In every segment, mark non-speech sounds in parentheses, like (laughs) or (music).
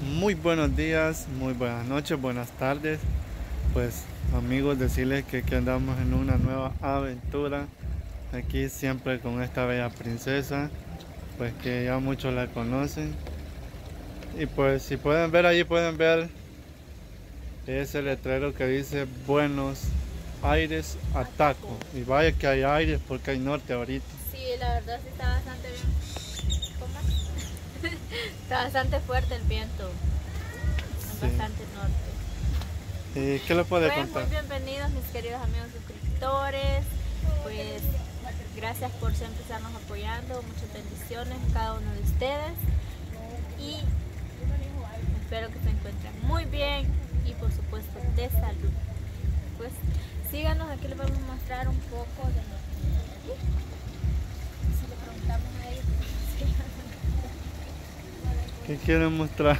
Muy buenos días, muy buenas noches, buenas tardes. Pues amigos, decirles que aquí andamos en una nueva aventura. Aquí siempre con esta bella princesa, pues que ya muchos la conocen. Y pues si pueden ver allí, pueden ver ese letrero que dice Buenos Aires Ataco. Y vaya que hay aires porque hay norte ahorita. Sí, la verdad sí está bastante bien. (laughs) Está bastante fuerte el viento. Sí. bastante norte. ¿Y qué les puede Pues contar? muy bienvenidos mis queridos amigos suscriptores. Pues gracias por siempre estarnos apoyando. Muchas bendiciones a cada uno de ustedes. Y espero que se encuentren muy bien y por supuesto de salud. Pues síganos, aquí les vamos a mostrar un poco de lo ¿Qué quieren mostrar?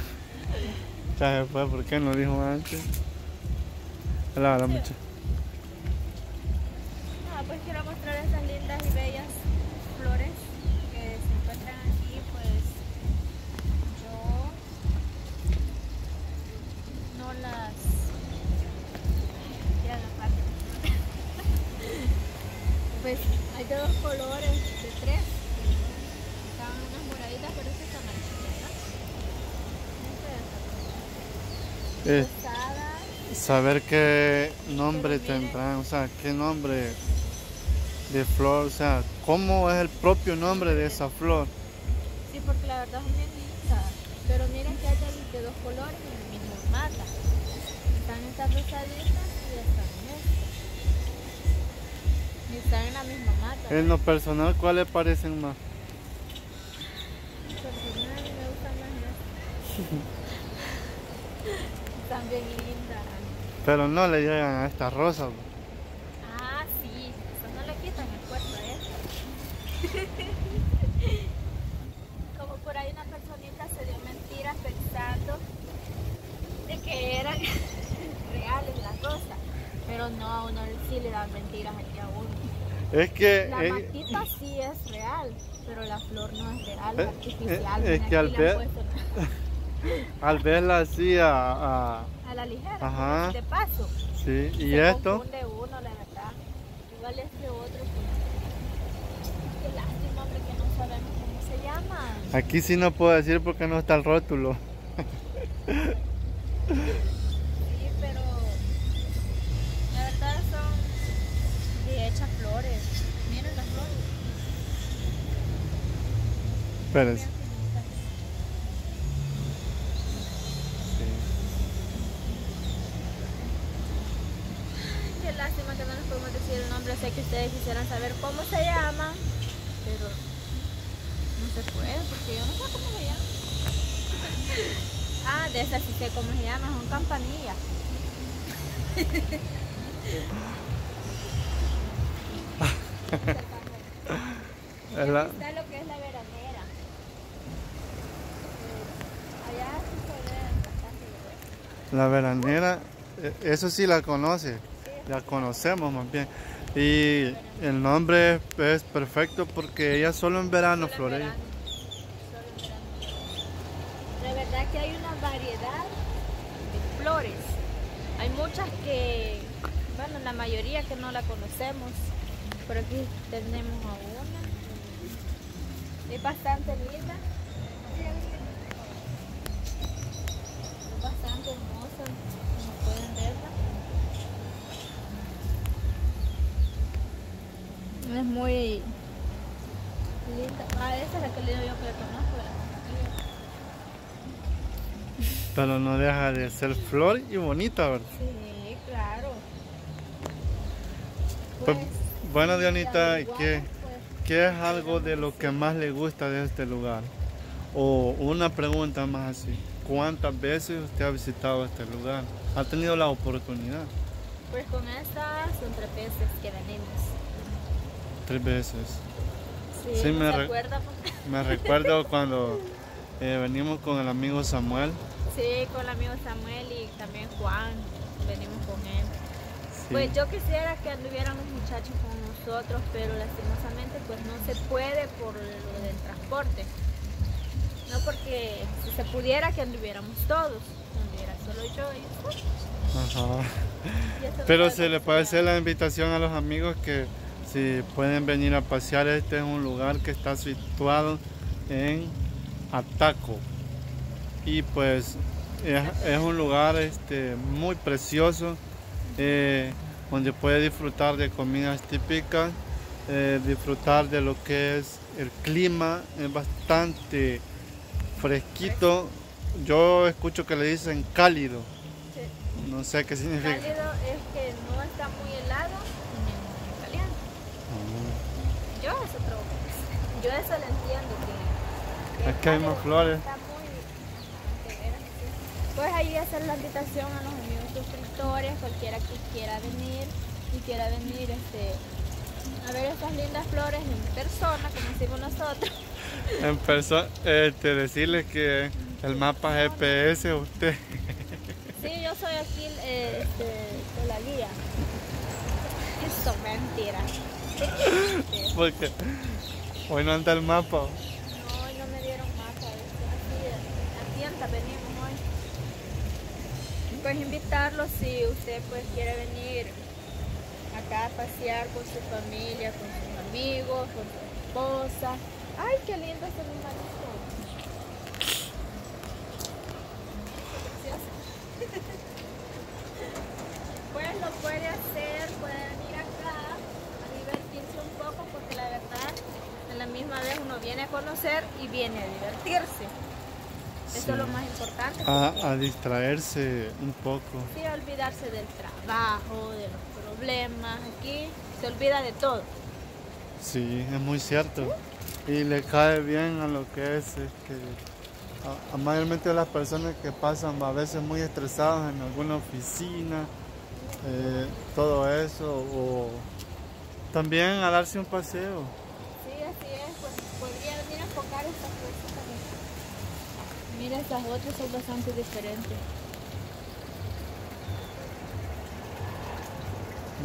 Ya fue, ¿por qué no dijo antes? Hola, hola, mucha. Ah, pues quiero mostrar estas lindas y bellas flores que se encuentran aquí, pues yo no las ya la parte. pues hay de dos colores, de tres. Están unas moraditas, pero estas están amarillas, ¿no? Eh, saber qué nombre tendrán, o sea, qué nombre de flor, o sea, cómo es el propio nombre de esa flor. Sí, porque la verdad son bien lindas. Pero miren que hay de, dos colores en el mismo mata. Están estas rosaditas y están estas. Y están en la misma mata. En lo personal, ¿cuáles parecen más? Personal, me gustan más. (laughs) Están bien lindas. Pero no le llegan a esta rosa. pues. Ah, sí. No le quitan el cuerpo a (laughs) esta. Como por ahí una personita se dio mentiras pensando de que eran (laughs) reales las rosas. Pero no, a uno sí le dan mentiras aquí a uno. Es que, La eh, matita sí es real, pero la flor no es real, Eh, es artificial. eh, es Mira, que al ver- (laughs) (laughs) al verla así, a, a- a la ligera, Ajá. de paso. sí, y se esto, confunde uno, la verdad. Igual este otro, pues. Qué lástima, hombre, que no sabemos cómo se llama. aquí sí no puedo decir porque no está el rótulo. (laughs) Sí, pero. La verdad son de hechas flores. Miren las flores. Espérense. Bien finitas. Qué lástima que no les podemos decir el nombre. Sé que ustedes quisieran saber cómo se llaman, pero no se puede porque yo no sé cómo se llaman. (laughs) Ah, de esas sí sé cómo se llaman, son campanillas. (laughs) Es la- Está lo que es la veranera. Eh, allá sí se ve bastante. La veranera, eh, eso sí la conoce, la conocemos más bien. Y el nombre es, perfecto porque ella solo en verano verano. De verdad que hay una variedad de flores. Hay muchas que, bueno, la mayoría que no la conocemos. Por aquí tenemos a una. Es bastante linda. Es bastante hermosa, Es muy linda. Ah, esa es la que le digo yo que la conozco, la. (laughs) Pero no deja de ser flor y bonita, ¿verdad? Sí, claro. Pues, bueno, si Dianita, ¿y averiguamos, qué, pues, qué es algo de lo que más le gusta de este lugar? O una pregunta más así, ¿cuántas veces usted ha visitado este lugar? ¿Ha tenido la oportunidad? Pues con estas son tres veces que venimos. Tres veces. Sí, Sí, ¿no me se re- acuerda? Me recuerdo (laughs) cuando eh, venimos con el amigo Samuel. Sí, con el amigo Samuel y también Juan. Venimos con él. Sí. Pues yo quisiera que anduvieran los muchachos con nosotros, pero lastimosamente pues no se puede por lo del transporte. No porque si se pudiera que anduviéramos todos, anduviera solo yo y usted. Ajá. Y Pero se le puede hacer la invitación a los amigos que si pueden venir a pasear, este es un lugar que está situado en Ataco. Y pues es, es un lugar este, muy precioso eh, donde puede disfrutar de comidas típicas, eh, disfrutar de lo que es el clima, es bastante fresquito. Yo escucho que le dicen cálido, Sí. no sé qué significa. Cálido es que no está muy helado. Yo eso creo yo eso lo entiendo que, Es que hay más flores. está muy-. Pues ahí hacer la invitación a los amigos suscriptores, cualquiera que quiera venir y quiera venir este a ver estas lindas flores en persona, como decimos nosotros. (laughs) En persona, este, decirles que el mapa GPS usted. Sí, yo soy aquí eh, este, de la guía. Eso mentira. Porque hoy no anda el mapa. No, hoy no me dieron mapa. Así, a tienta venimos hoy. Pues invitarlos si usted pues quiere venir acá a pasear con su familia, con sus amigos, con su esposa. Ay, qué lindo este animalito. (laughs) Pues lo puede hacer, puede venir acá a divertirse un poco porque la verdad, en la misma vez uno viene a conocer y viene a divertirse. Eso es lo más importante. A, a distraerse un poco. Sí, olvidarse del trabajo, de los problemas. Aquí se olvida de todo. Sí, es muy cierto. Y le cae bien a lo que es este, a, a mayormente las personas que pasan a veces muy estresados en alguna oficina, eh, todo eso, o también a darse un paseo. Sí, así es. Pues podría venir a enfocar estas cosas también. Mira, estas otras son bastante diferentes.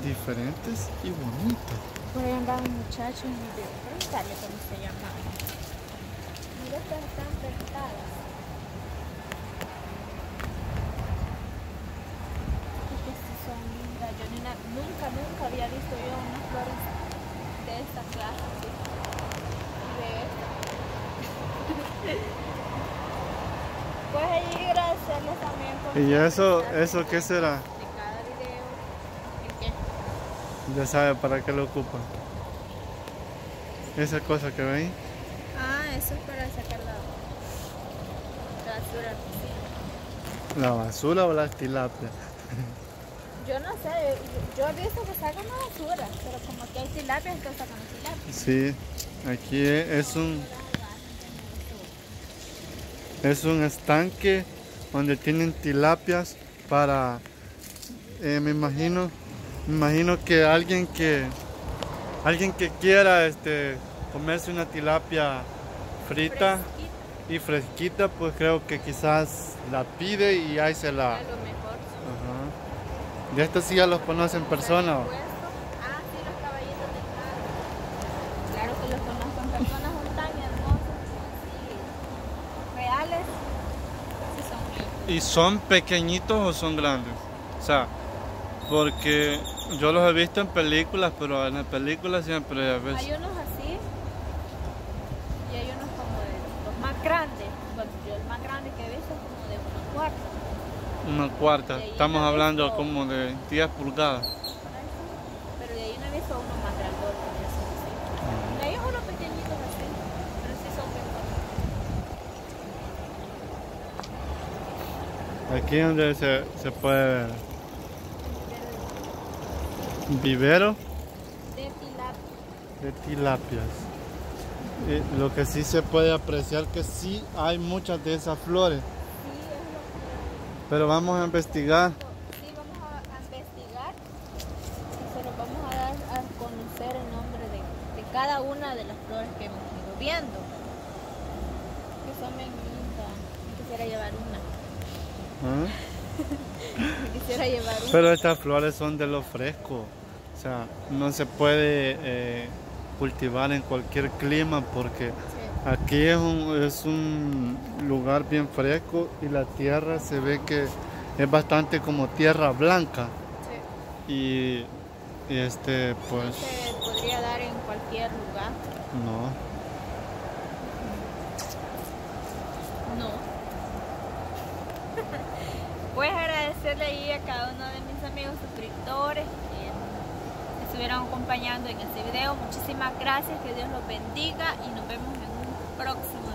Diferentes y bonitos. Por ahí andaban muchachos y de preguntarle cómo se llamaban. Mira, estas están son lindas. Yo ni nunca, nunca había visto yo unas flores de esta clase. así. De esta. (laughs) Ahí agradecerles también por ¿Y eso, eso qué será? de cada video. ¿En qué? Ya sabe para qué lo ocupan. Esa cosa que ven. Ah, eso es para sacar la, la basura. sí. ¿La basura o las tilapias? Yo no sé, yo, he visto que sacan la basura, pero como aquí hay tilapias, entonces sacan tilapias. Sí, aquí es un es un estanque donde tienen tilapias para eh, me imagino me imagino que alguien que alguien que quiera este comerse una tilapia frita Fresquita, y fresquita pues creo que quizás la pide y ahí se la a lo mejor. Ajá. de estos sí ya los conoce en persona ¿o? Puesto. Ah, sí, los caballitos de mar. Claro que los conozco en personas, son tan hermosos, sí, reales. Sí, son lindos. ¿Y son pequeñitos o son grandes? O sea, porque yo los he visto en películas, pero en las películas siempre a veces... Hay unos así y hay unos como de los más grandes. Bueno, yo el más grande que he visto es como de una cuarta. Una cuarta, estamos hablando como de 10 pulgadas. Pero de ahí no he visto uno más grandote. así, así. Hay unos pequeñitos así, pero sí son pequeños. Aquí donde se, se puede ver. Vivero De tilapia. de tilapias. Y lo que sí se puede apreciar que sí hay muchas de esas flores, Sí, es lo pero vamos a investigar. que... Sí, vamos a, investigar y se los vamos a dar a conocer el nombre de, de cada una de las flores que hemos ido viendo. Que son bien lindas. Yo Quisiera llevar una. ¿Ah? (laughs) Yo Quisiera llevar una. Pero estas flores son de lo fresco. O sea, no se puede eh, cultivar en cualquier clima porque Sí. Aquí es un, es un lugar bien fresco y la tierra se ve que es bastante como tierra blanca. Sí. Y, y este, No pues, se podría dar en cualquier lugar. No. Voy a agradecerle ahí a cada uno de mis amigos suscriptores que estuvieron acompañando en este video. Muchísimas gracias, que Dios los bendiga y nos vemos en un próximo.